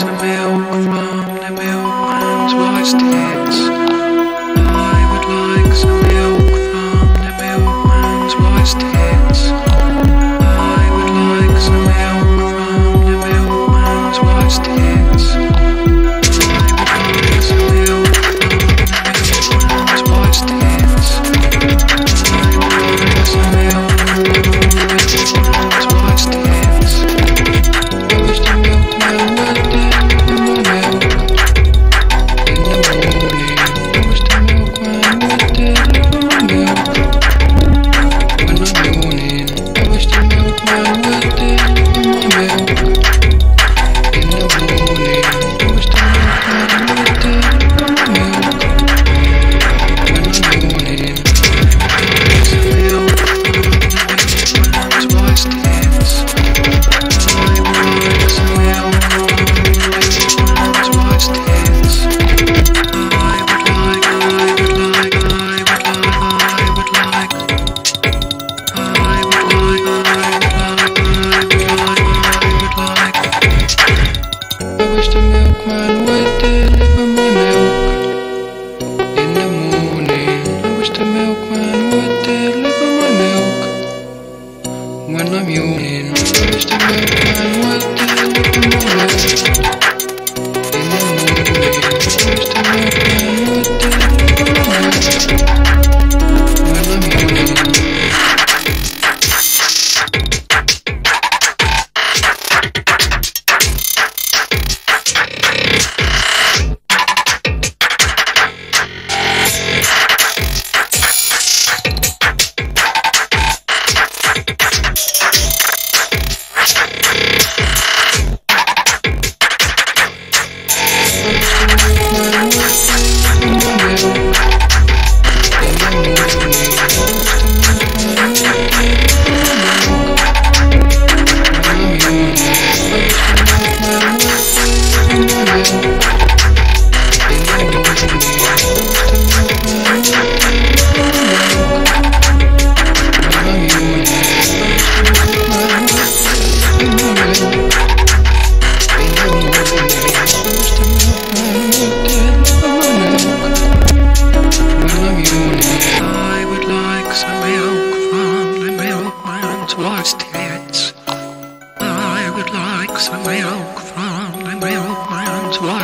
the from the milkman's wife's tits.